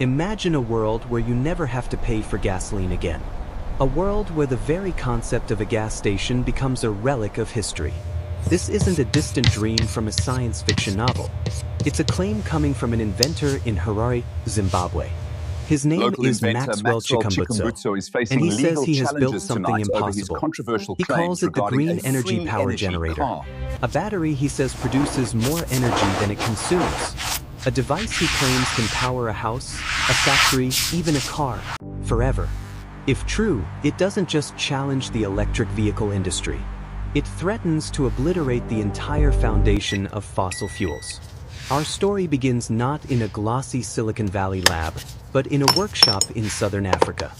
Imagine a world where you never have to pay for gasoline again. A world where the very concept of a gas station becomes a relic of history. This isn't a distant dream from a science fiction novel. It's a claim coming from an inventor in Harare, Zimbabwe. His name Local is Maxwell Maxwell Chikumbutso, Chikumbutso is facing and he says he has built something impossible. He calls it the green energy power energy generator. car. A battery, he says, produces more energy than it consumes. A device he claims can power a house, a factory, even a car, forever. If true, it doesn't just challenge the electric vehicle industry. It threatens to obliterate the entire foundation of fossil fuels. Our story begins not in a glossy Silicon Valley lab, but in a workshop in southern Africa.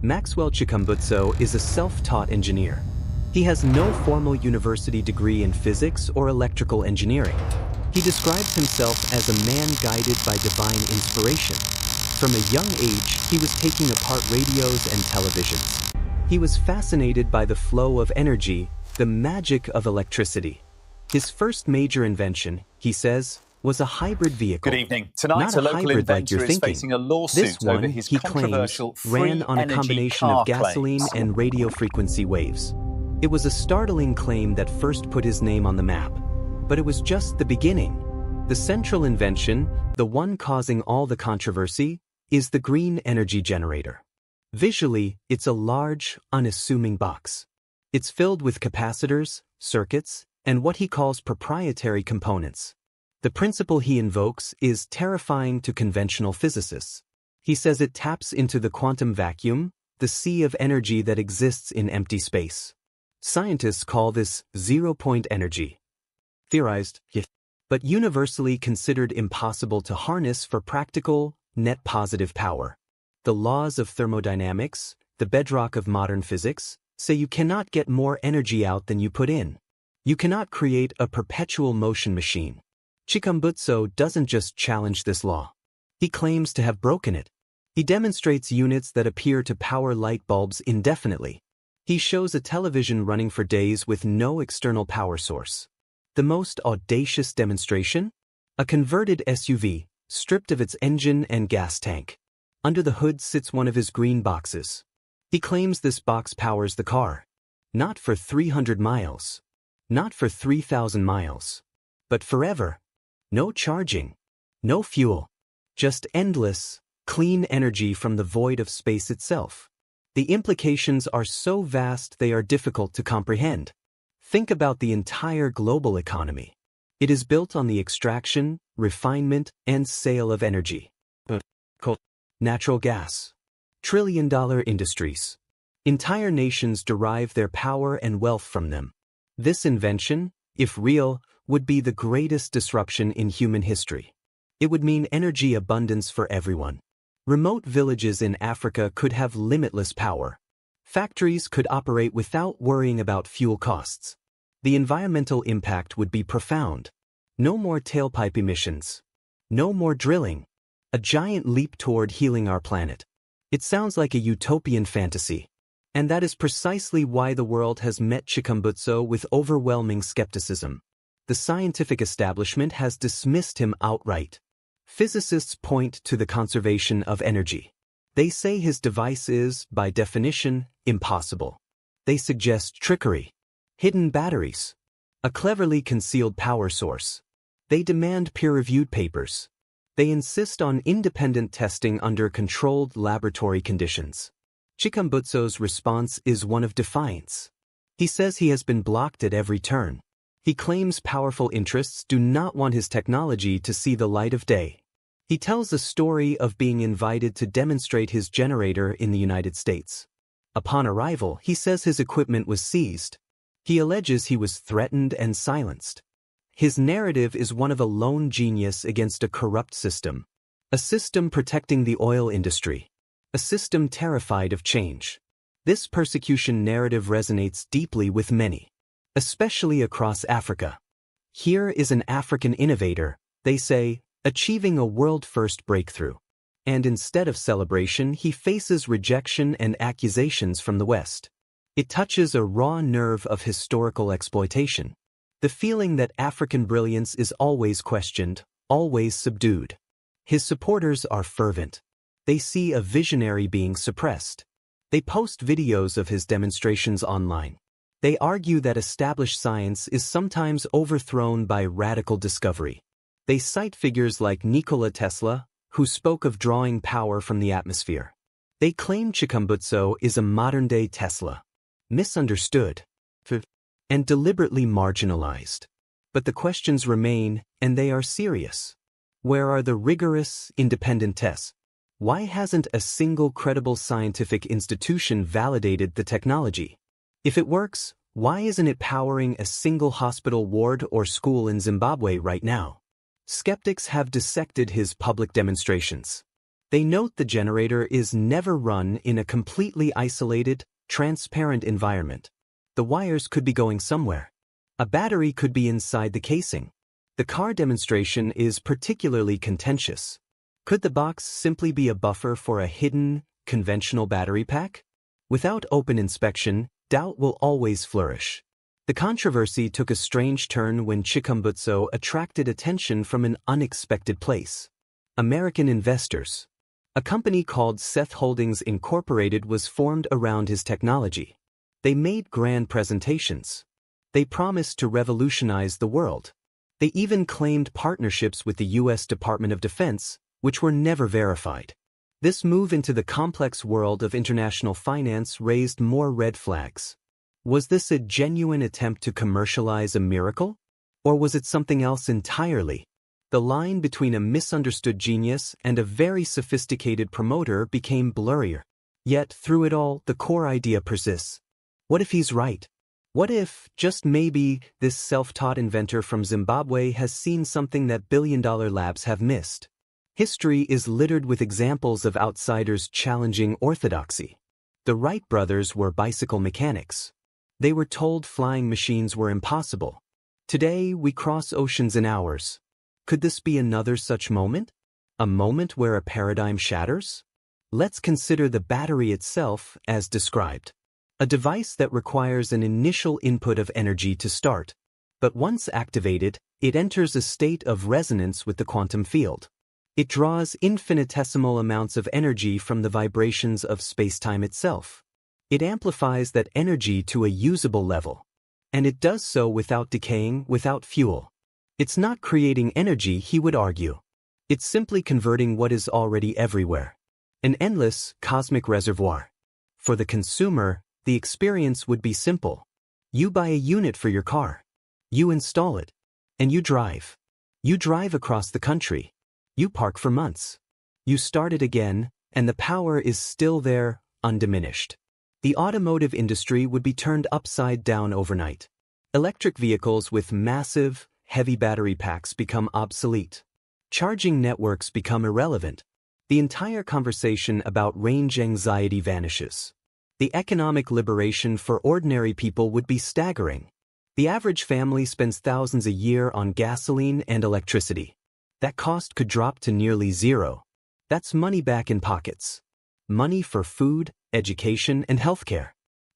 Maxwell Chikumbutso is a self-taught engineer. He has no formal university degree in physics or electrical engineering. He describes himself as a man guided by divine inspiration. From a young age, he was taking apart radios and televisions. He was fascinated by the flow of energy, the magic of electricity. His first major invention, he says, was a hybrid vehicle. Good evening. Tonight, Not a a local hybrid like you're is thinking. facing a lawsuit This one, over his he claims, controversial free ran on a combination of gasoline claims. and radio frequency waves. It was a startling claim that first put his name on the map. But it was just the beginning. The central invention, the one causing all the controversy, is the green energy generator. Visually, it's a large, unassuming box. It's filled with capacitors, circuits, and what he calls proprietary components. The principle he invokes is terrifying to conventional physicists. He says it taps into the quantum vacuum, the sea of energy that exists in empty space. Scientists call this zero-point energy. Theorized, but universally considered impossible to harness for practical, net positive power. The laws of thermodynamics, the bedrock of modern physics, say you cannot get more energy out than you put in. You cannot create a perpetual motion machine. Chikumbutso doesn't just challenge this law. He claims to have broken it. He demonstrates units that appear to power light bulbs indefinitely. He shows a television running for days with no external power source. The most audacious demonstration? A converted SUV, stripped of its engine and gas tank. Under the hood sits one of his green boxes. He claims this box powers the car. Not for 300 miles. Not for 3,000 miles. But forever. No charging. No fuel. Just endless, clean energy from the void of space itself. The implications are so vast they are difficult to comprehend. Think about the entire global economy. It is built on the extraction, refinement, and sale of energy. Natural gas. Trillion dollar industries. Entire nations derive their power and wealth from them. This invention, if real, would be the greatest disruption in human history. It would mean energy abundance for everyone. Remote villages in Africa could have limitless power. Factories could operate without worrying about fuel costs. The environmental impact would be profound. No more tailpipe emissions. No more drilling. A giant leap toward healing our planet. It sounds like a utopian fantasy. And that is precisely why the world has met Chikumbutso with overwhelming skepticism. The scientific establishment has dismissed him outright. Physicists point to the conservation of energy. They say his device is, by definition, impossible. They suggest trickery, hidden batteries, a cleverly concealed power source. They demand peer-reviewed papers. They insist on independent testing under controlled laboratory conditions. Chikumbutso's response is one of defiance. He says he has been blocked at every turn. He claims powerful interests do not want his technology to see the light of day. He tells a story of being invited to demonstrate his generator in the United States. Upon arrival, he says his equipment was seized. He alleges he was threatened and silenced. His narrative is one of a lone genius against a corrupt system. A system protecting the oil industry. A system terrified of change. This persecution narrative resonates deeply with many, especially across Africa. Here is an African innovator, they say, achieving a world-first breakthrough. And instead of celebration, he faces rejection and accusations from the West. It touches a raw nerve of historical exploitation. The feeling that African brilliance is always questioned, always subdued. His supporters are fervent. They see a visionary being suppressed. They post videos of his demonstrations online. They argue that established science is sometimes overthrown by radical discovery. They cite figures like Nikola Tesla, who spoke of drawing power from the atmosphere. They claim Chikumbutso is a modern-day Tesla, misunderstood, and deliberately marginalized. But the questions remain, and they are serious. Where are the rigorous, independent tests? Why hasn't a single credible scientific institution validated the technology? If it works, why isn't it powering a single hospital ward or school in Zimbabwe right now? Skeptics have dissected his public demonstrations. They note the generator is never run in a completely isolated, transparent environment. The wires could be going somewhere. A battery could be inside the casing. The car demonstration is particularly contentious. Could the box simply be a buffer for a hidden, conventional battery pack? Without open inspection, doubt will always flourish. The controversy took a strange turn when Chikumbutso attracted attention from an unexpected place. American investors. A company called Saith Holdings Incorporated was formed around his technology. They made grand presentations. They promised to revolutionize the world. They even claimed partnerships with the U.S. Department of Defense, which were never verified. This move into the complex world of international finance raised more red flags. Was this a genuine attempt to commercialize a miracle? Or was it something else entirely? The line between a misunderstood genius and a very sophisticated promoter became blurrier. Yet, through it all, the core idea persists. What if he's right? What if, just maybe, this self-taught inventor from Zimbabwe has seen something that billion-dollar labs have missed? History is littered with examples of outsiders challenging orthodoxy. The Wright brothers were bicycle mechanics. They were told flying machines were impossible. Today, we cross oceans in hours. Could this be another such moment? A moment where a paradigm shatters? Let's consider the battery itself as described. A device that requires an initial input of energy to start. But once activated, it enters a state of resonance with the quantum field. It draws infinitesimal amounts of energy from the vibrations of spacetime itself. It amplifies that energy to a usable level. And it does so without decaying, without fuel. It's not creating energy, he would argue. It's simply converting what is already everywhere. An endless, cosmic reservoir. For the consumer, the experience would be simple. You buy a unit for your car. You install it. And you drive. You drive across the country. You park for months. You start it again, and the power is still there, undiminished the automotive industry would be turned upside down overnight. Electric vehicles with massive, heavy battery packs become obsolete. Charging networks become irrelevant. The entire conversation about range anxiety vanishes. The economic liberation for ordinary people would be staggering. The average family spends thousands a year on gasoline and electricity. That cost could drop to nearly zero. That's money back in pockets. Money for food, education, and healthcare.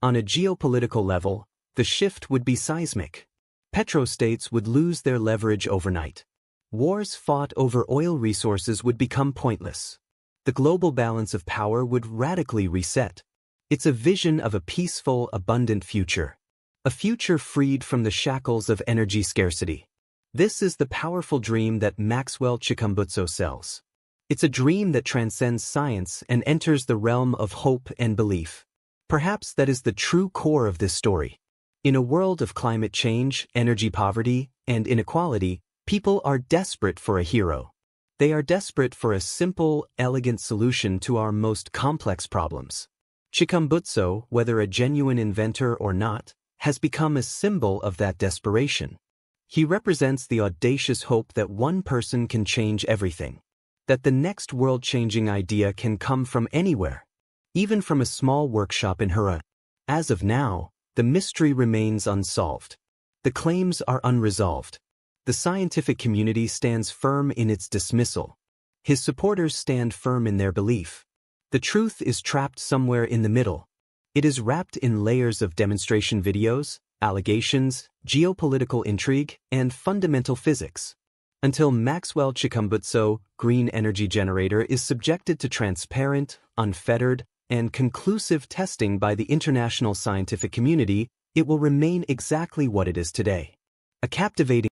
On a geopolitical level, the shift would be seismic. Petrostates would lose their leverage overnight. Wars fought over oil resources would become pointless. The global balance of power would radically reset. It's a vision of a peaceful, abundant future. A future freed from the shackles of energy scarcity. This is the powerful dream that Maxwell Chikumbutso sells. It's a dream that transcends science and enters the realm of hope and belief. Perhaps that is the true core of this story. In a world of climate change, energy poverty, and inequality, people are desperate for a hero. They are desperate for a simple, elegant solution to our most complex problems. Chikumbutso, whether a genuine inventor or not, has become a symbol of that desperation. He represents the audacious hope that one person can change everything that the next world-changing idea can come from anywhere, even from a small workshop in Harare. As of now, the mystery remains unsolved. The claims are unresolved. The scientific community stands firm in its dismissal. His supporters stand firm in their belief. The truth is trapped somewhere in the middle. It is wrapped in layers of demonstration videos, allegations, geopolitical intrigue, and fundamental physics. Until Maxwell Chikumbutso green energy generator is subjected to transparent, unfettered, and conclusive testing by the international scientific community, it will remain exactly what it is today. A captivating